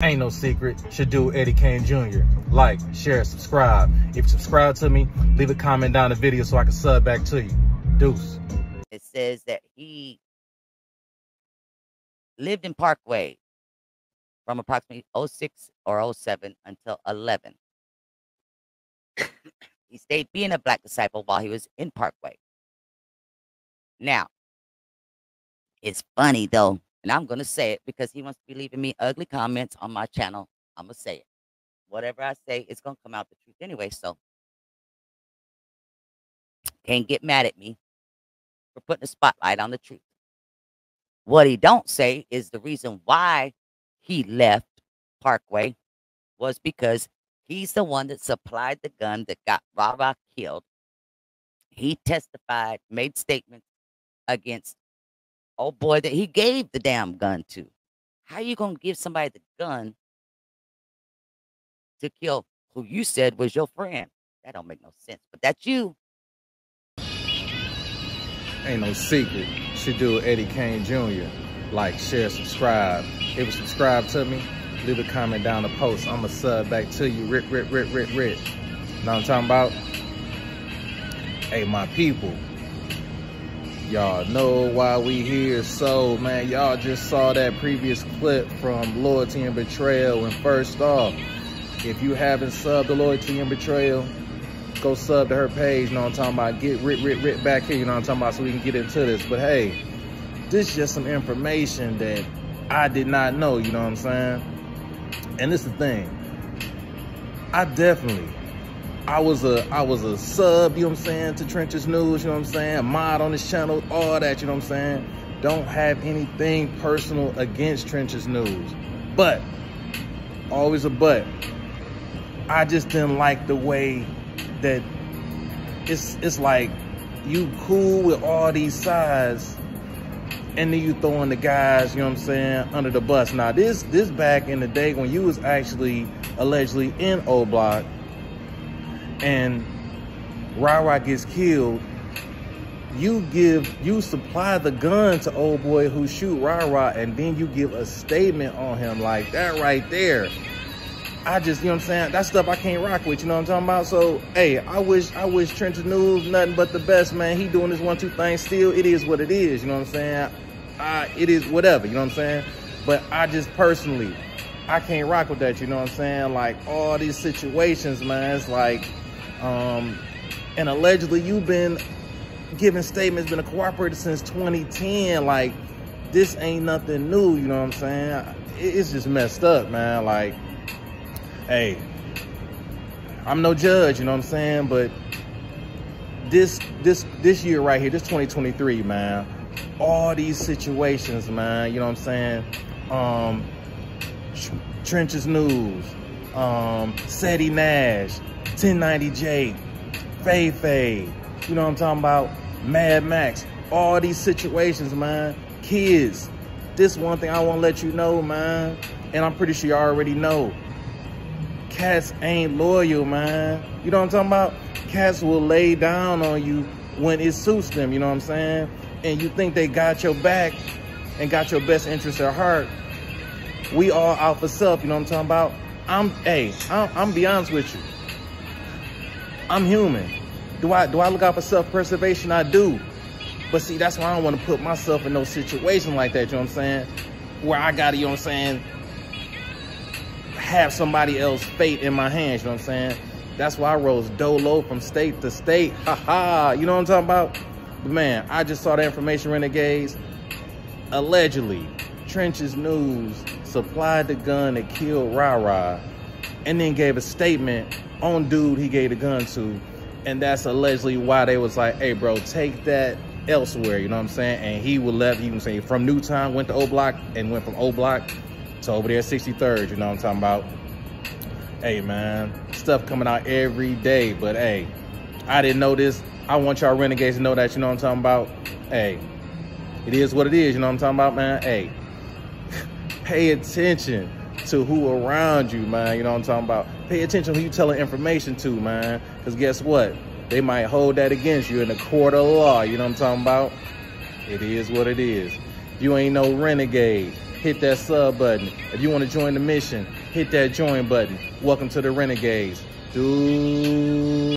Ain't no secret. Should do Eddie Kane Jr. Like, share, subscribe. If you subscribe to me, leave a comment down the video so I can sub back to you. Deuce. It says that he lived in Parkway from approximately 06 or 07 until 11. he stayed being a black disciple while he was in Parkway. Now, it's funny though and I'm going to say it because he wants to be leaving me ugly comments on my channel. I'm going to say it. Whatever I say, it's going to come out the truth anyway. So can't get mad at me for putting a spotlight on the truth. What he don't say is the reason why he left Parkway was because he's the one that supplied the gun that got Rara killed. He testified, made statements against oh boy that he gave the damn gun to. How you gonna give somebody the gun to kill who you said was your friend? That don't make no sense. But that's you. Ain't no secret. Should do Eddie Kane Jr. Like, share, subscribe. If you subscribe to me, leave a comment down the post. I'ma sub back to you. Rip, rip, rip, rip, rip. Know what I'm talking about? Hey, my people. Y'all know why we here. So, man, y'all just saw that previous clip from Loyalty and Betrayal. And first off, if you haven't subbed to Loyalty and Betrayal, go sub to her page. You know what I'm talking about? Get Rit Rit Rit back here. You know what I'm talking about? So we can get into this. But hey, this is just some information that I did not know. You know what I'm saying? And this is the thing. I definitely I was a I was a sub, you know what I'm saying, to Trenches News, you know what I'm saying, mod on this channel, all that, you know what I'm saying. Don't have anything personal against Trenches News. But, always a but, I just didn't like the way that it's it's like you cool with all these sides and then you throwing the guys, you know what I'm saying, under the bus. Now this this back in the day when you was actually allegedly in O Block and Rara gets killed, you give you supply the gun to old boy who shoot Rara, and then you give a statement on him like that right there. I just, you know what I'm saying? That stuff I can't rock with, you know what I'm talking about? So, hey, I wish I wish Trenches News nothing but the best, man. He doing this one, two thing still. It is what it is, you know what I'm saying? I, it is whatever, you know what I'm saying? But I just personally, I can't rock with that, you know what I'm saying? Like all these situations, man, it's like, um, and allegedly you've been giving statements, been a cooperator since 2010. Like, this ain't nothing new, you know what I'm saying? It's just messed up, man. Like, hey, I'm no judge, you know what I'm saying? But this this this year right here, this 2023, man, all these situations, man, you know what I'm saying? Um, Trenches News, um, Seti Nash, 1090J, Fay Fay, you know what I'm talking about? Mad Max, all these situations, man. Kids, this one thing I want to let you know, man, and I'm pretty sure you already know. Cats ain't loyal, man. You know what I'm talking about? Cats will lay down on you when it suits them, you know what I'm saying? And you think they got your back and got your best interest at heart. We all out for self, you know what I'm talking about? I'm, hey, I'm, I'm be honest with you. I'm human. Do I do I look out for self-preservation? I do. But see, that's why I don't want to put myself in no situation like that, you know what I'm saying? Where I gotta, you know what I'm saying, have somebody else's fate in my hands, you know what I'm saying? That's why I rose dolo from state to state. Ha ha. You know what I'm talking about? But man, I just saw the information, Renegades. Allegedly, Trenches News supplied the gun that killed Rara and then gave a statement on dude he gave the gun to. And that's allegedly why they was like, hey, bro, take that elsewhere. You know what I'm saying? And he would left, he was saying, from Newtown, went to O Block, and went from O Block to over there 63rd. You know what I'm talking about? Hey, man, stuff coming out every day. But hey, I didn't know this. I want y'all renegades to know that, you know what I'm talking about? Hey, it is what it is. You know what I'm talking about, man? Hey, pay attention to who around you, man. You know what I'm talking about? Pay attention who you telling information to, man. Because guess what? They might hold that against you in the court of law. You know what I'm talking about? It is what it is. You ain't no renegade. hit that sub button. If you want to join the mission, hit that join button. Welcome to the Renegades. Dude.